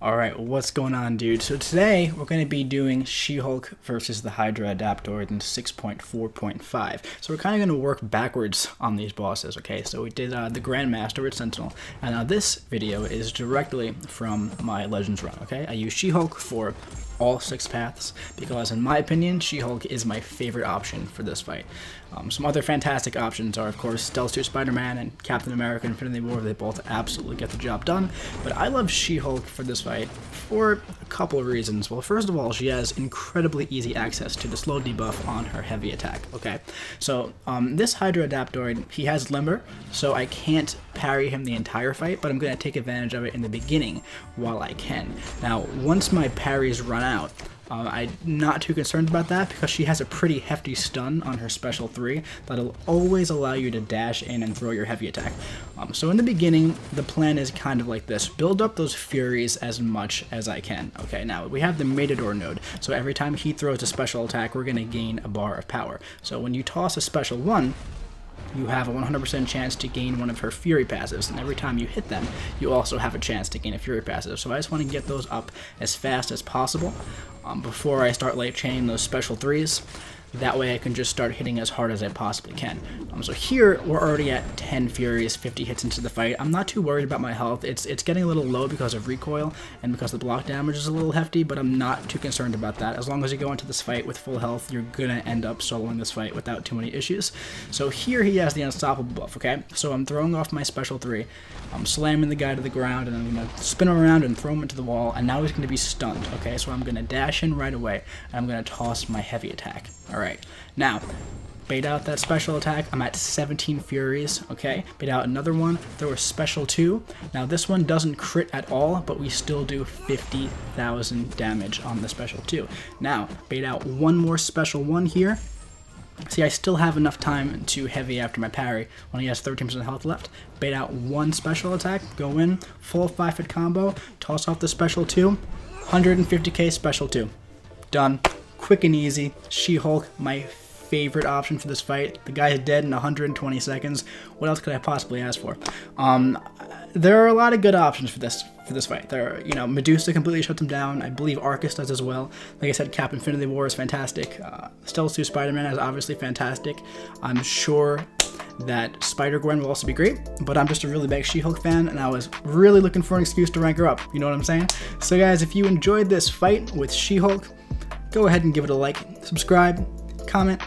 Alright, what's going on dude? So today we're going to be doing She-Hulk versus the Hydra Adaptoid in 6.4.5. So we're kind of going to work backwards on these bosses, okay? So we did uh, the Grandmaster with Sentinel, and now this video is directly from my Legends run, okay? I use She-Hulk for all six paths because in my opinion She-Hulk is my favorite option for this fight. Um, some other fantastic options are of course Stealth Suit Spider-Man and Captain America Infinity War, they both absolutely get the job done, but I love She-Hulk for this fight for a couple of reasons. Well first of all she has incredibly easy access to the slow debuff on her heavy attack, okay? So um, this Hydra Adaptoid, he has Limber, so I can't parry him the entire fight, but I'm going to take advantage of it in the beginning while I can. Now once my parries run out. Uh, I'm not too concerned about that because she has a pretty hefty stun on her special 3 that'll always allow you to dash in and throw your heavy attack. Um, so in the beginning, the plan is kind of like this. Build up those Furies as much as I can. Okay, now we have the Matador node, so every time he throws a special attack, we're going to gain a bar of power. So when you toss a special 1, you have a 100% chance to gain one of her Fury passives, and every time you hit them, you also have a chance to gain a Fury passive. So I just want to get those up as fast as possible um, before I start life chaining those special threes. That way I can just start hitting as hard as I possibly can. Um, so here, we're already at 10 Furies, 50 hits into the fight. I'm not too worried about my health. It's it's getting a little low because of recoil and because the block damage is a little hefty, but I'm not too concerned about that. As long as you go into this fight with full health, you're going to end up soloing this fight without too many issues. So here he has the Unstoppable buff, okay? So I'm throwing off my Special 3. I'm slamming the guy to the ground, and I'm going to spin him around and throw him into the wall, and now he's going to be stunned, okay? So I'm going to dash in right away, and I'm going to toss my heavy attack. Alright, now, bait out that special attack. I'm at 17 Furies, okay? Bait out another one, throw a special 2. Now this one doesn't crit at all, but we still do 50,000 damage on the special 2. Now, bait out one more special 1 here. See, I still have enough time to heavy after my parry when he has 13% health left. Bait out one special attack, go in, full 5-hit combo, toss off the special 2, 150k special 2. Done quick and easy. She-Hulk, my favorite option for this fight. The guy is dead in 120 seconds. What else could I possibly ask for? Um, there are a lot of good options for this for this fight. There, are, you know, Medusa completely shuts him down. I believe Arcus does as well. Like I said, Cap Infinity War is fantastic. Uh, Stealth Spider-Man is obviously fantastic. I'm sure that Spider-Gwen will also be great, but I'm just a really big She-Hulk fan, and I was really looking for an excuse to rank her up. You know what I'm saying? So guys, if you enjoyed this fight with She-Hulk, go ahead and give it a like, subscribe, comment.